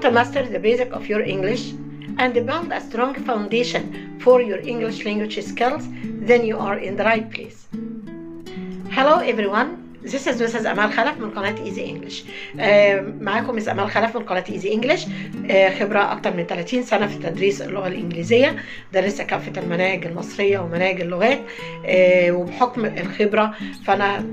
to master the basic of your English and build a strong foundation for your English language skills, then you are in the right place. Hello everyone. This is Mrs. أمال خلف من قناة Easy English. آه معاكم مس أمال خلف من قناة Easy English. آه خبرة أكتر من 30 سنة في تدريس اللغة الإنجليزية. درست كافة المناهج المصرية ومناهج اللغات. آه وبحكم الخبرة فأنا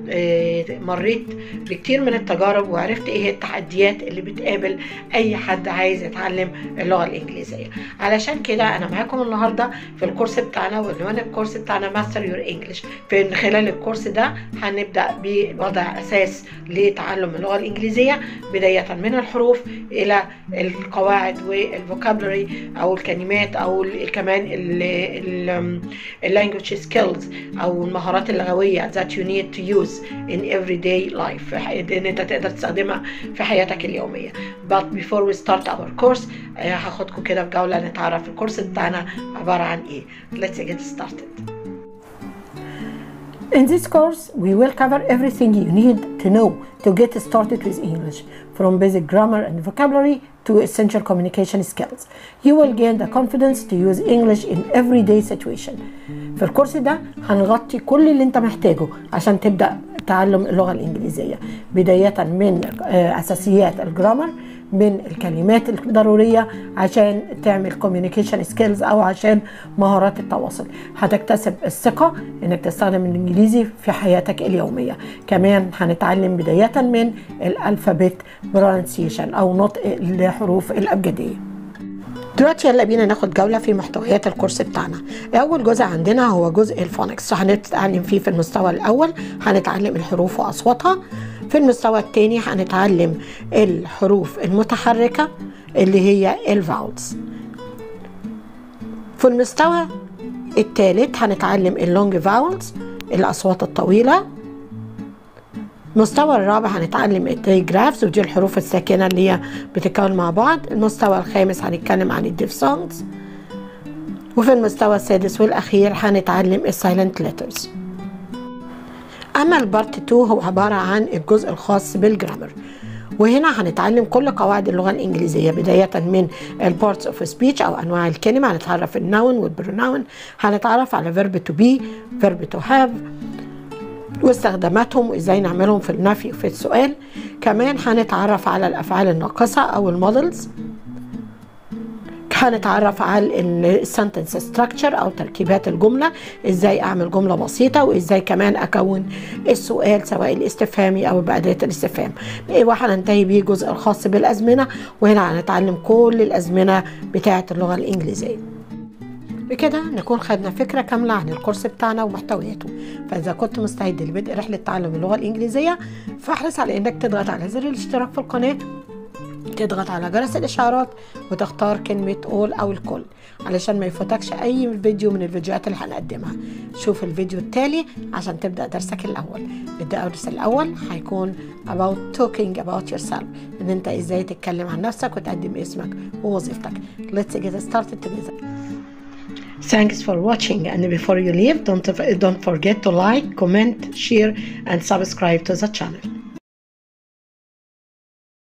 مريت بكتير من التجارب وعرفت إيه هي التحديات اللي بتقابل أي حد عايز يتعلم اللغة الإنجليزية. علشان كده أنا معاكم النهاردة في الكورس بتاعنا وعنوان الكورس بتاعنا Master Your English في خلال الكورس ده هنبدأ بوضع أساس لتعلم اللغة الإنجليزية بداية من الحروف إلى القواعد وال vocabulary أو الكلمات أو كمان اللانجوج سكيلز أو المهارات اللغوية that you need to use in everyday life إن أنت تقدر تستخدمها في حياتك اليومية. But before we start our course آه، هاخدكم كده في جولة نتعرف الكورس بتاعنا عبارة عن إيه. Let's get started. In this course, we will cover everything you need to know to get started with English, from basic grammar and vocabulary to essential communication skills. You will gain the confidence to use English in everyday situation. في الكورس ده هنغطي كل اللي انت محتاجه عشان تبدأ تعلم اللغة الإنجليزية بداية من آه، أساسيات الجرامر من الكلمات الضرورية عشان تعمل communication skills أو عشان مهارات التواصل. هتكتسب الثقة إنك تستخدم الإنجليزي في حياتك اليومية. كمان هنتعلم بداية من الألفابت pronunciation أو نطق الحروف الأبجدية. دلوقتي يلا بينا ناخد جولة في محتويات الكورس بتاعنا. أول جزء عندنا هو جزء ال phonics. هنتعلم فيه في المستوى الأول هنتعلم الحروف وأصواتها. في المستوى الثاني هنتعلم الحروف المتحركة اللي هي ال vowels في المستوى الثالث هنتعلم ال long vowels الأصوات الطويلة. المستوى الرابع هنتعلم ال digraphs ودي الحروف الساكنة اللي هي بتتكون مع بعض. المستوى الخامس هنتكلم عن ال diphthongs. وفي المستوى السادس والأخير هنتعلم ال silent letters. أما ال part 2 هو عبارة عن الجزء الخاص بال grammar. وهنا هنتعلم كل قواعد اللغة الإنجليزية بداية من ال parts of speech أو أنواع الكلمة. هنتعرف ال noun وال pronoun. هنتعرف على verb to be verb to have واستخداماتهم وإزاي نعملهم في النفي وفي السؤال. كمان هنتعرف على الأفعال الناقصة أو ال modals. هنتعرف على ال sentence structure أو تركيبات الجملة. إزاي أعمل جملة بسيطة وإزاي كمان أكون السؤال سواء الاستفهامي أو بأداة الاستفهام. وهننتهي بيه الجزء الخاص بالأزمنة وهنا هنتعلم كل الأزمنة بتاعة اللغة الإنجليزية. بكده نكون خدنا فكرة كاملة عن الكورس بتاعنا ومحتوياته. فإذا كنت مستعد لبدء رحلة تعلم اللغة الإنجليزية فاحرص على إنك تضغط على زر الاشتراك في القناة تضغط على جرس الإشعارات وتختار كلمة أول أو الكل علشان ما يفوتكش أي فيديو من الفيديوهات اللي هنقدمها. شوف الفيديو التالي عشان تبدأ درسك الأول. الدرس الأول هيكون about talking about yourself إن أنت إزاي تتكلم عن نفسك وتقدم اسمك ووظيفتك. Let's get started together. Thanks for watching and before you leave don't don't forget to like, comment, share and subscribe to the channel.